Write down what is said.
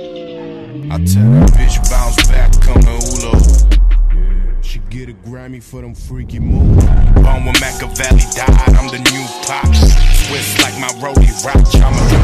I tell that bitch bounce back, come to hula. She get a Grammy for them freaky moves. Born when Machiavelli died, I'm the new pop. Twist like my roadie rock, I'm a